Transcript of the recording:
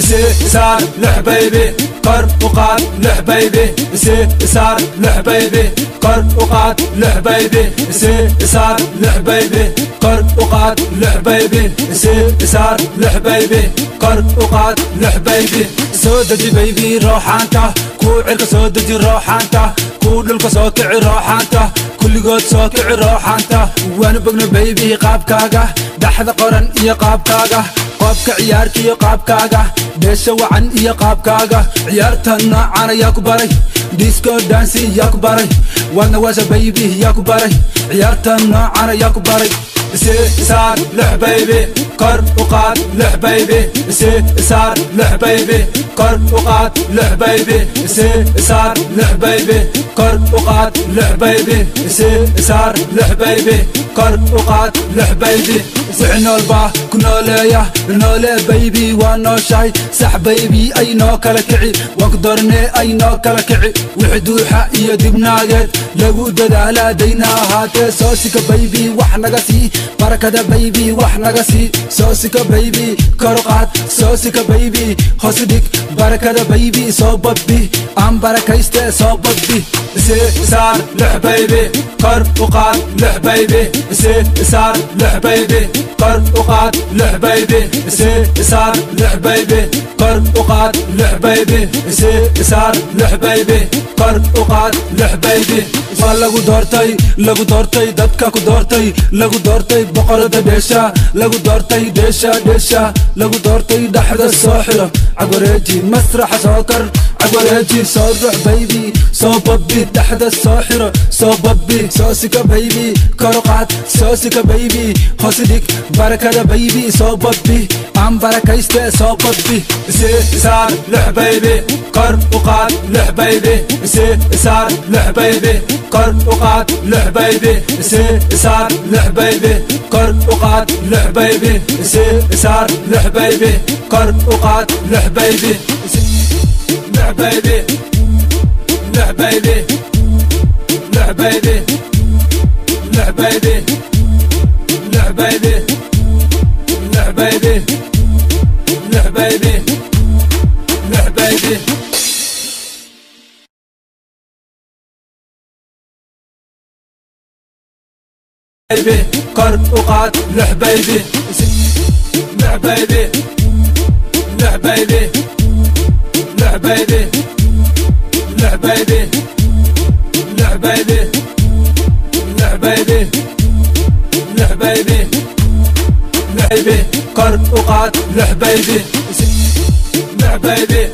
سار لحبيبي قرب وقعد لحبيبي سار لحبيبي قرب وقعد لحبيبي سار لحبيبي قرب وقعد لحبيبي سار لحبيبي قرب وقعد لحبيبي سودتي بيبي روح أنت كوعك سودتي روح أنت كل صوتي روح أنت كلgood soo kici rooxaanta waanu bogno baybihi qaabkaaga dhaxda qoran iyo qaabkaaga qobka ciyaartaiyo qaabkaaga. Beesha wacan iyo qaabkaaga. Ciyaarta noocan ayaa ku baray. Disko daansi iyaa ku baray. Wadna washa baybi iyaa ku baray. Ciyaarta noocan ayaa ku baray. Si saar lix baybi قر وقعد لحبيبي سي سار لحبيبي قر وقعد لحبيبي سي سار لحبيبي قر وقعد لحبيبي سي سار لحبيبي قر وقعد لحبيبي صحنا البا كنا ليا نو لي بيبي. وأنا شاي صح بيبي اي نو كلكعي. وقدرنا نو كلكعي. وحدو وحدوحة ايا دبناقد لقو ددالا دينا هاتي سوسك بيبي. وحنا قسي بركة بيبي. وحنا قسي سوسكا بيبي كرقعت سوسكا بيبي. خصدك بركة بيبي صوبت بي. عم بركيست صوبت بي. سي سعر لحبيبي قر وقعد لحبيبي سي سعر لحبيبي قر وقعد لحبيبي سي سعر لحبيبي قر وقعد لحبيبي سي سعر لحبيبي قر وقعد لحبيبي ما لغو دورتي لغو دورتي دبكا كو دورتي لغو دورتي بقرة بيشا لغو دورتي دورتي ديشا ديشا لو دورتي دحد الساحرة عقوريتي مسرح شاكر عقوريتي صرح بيبي. سو ببي دحد الساحرة سو ببي سوسكا بيبي. كرقعت سوسكا بيبي. خسدك بركة بيبي. سو ببي عم بركة يستي سو ببي سي سار لحبيبي قر وقعد لحبيبي سي سار لحبيبي قر وقعد لحبيبي سي سار لحبيبي قر وقات لحبيبي سير سار لحبيبي قرب وقات لحبيبي لحبيبي لحبيبي لحبيبي لحبيبي لحبيبي لحبيبي لحبيبي بيبي قر وقعد لح بيبي لح بيبي لح بيبي لح بيبي لح بيبي لح بيبي لح بيبي لح بيبي لح بيبي قر وقعد لح بيبي لح بيبي